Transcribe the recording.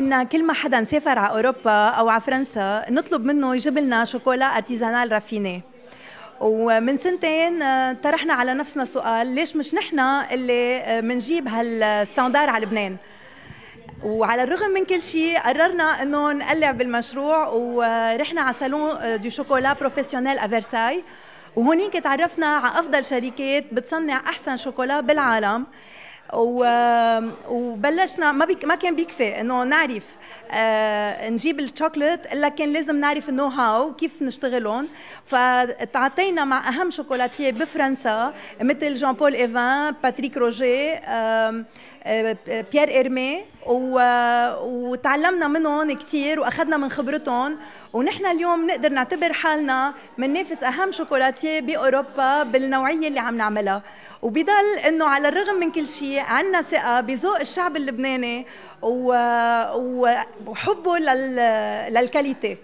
كنا كل ما حدا سافر على أوروبا أو على فرنسا نطلب منه يجيب لنا شوكولا artisanal raffiné ومن سنتين آه، طرحنا على نفسنا سؤال ليش مش نحن اللي بنجيب هال standard على لبنان؟ وعلى الرغم من كل شيء قررنا إنه نقلع بالمشروع ورحنا على Salon du Chocolat professionnel à Versailles وهونيك تعرفنا على أفضل شركات بتصنع أحسن شوكولا بالعالم. وبلشنا ما بيك... ما كان بيكفي إنه نعرف آه نجيب الشوكليت الا كان لازم نعرف ال know how كيف نشتغلهم. فتعاطينا مع أهم شوكولاتية بفرنسا مثل جان بول ايفان باتريك روجيه آه بيير ايرمي وتعلمنا منهم كثير وأخذنا من خبرتهم. ونحن اليوم نقدر نعتبر حالنا بننافس أهم شوكولاتية بأوروبا بالنوعية اللي عم نعملها. وبضل إنه على الرغم من كل شيء عندنا ثقة بذوق الشعب اللبناني وحبه لل... للكاليتي.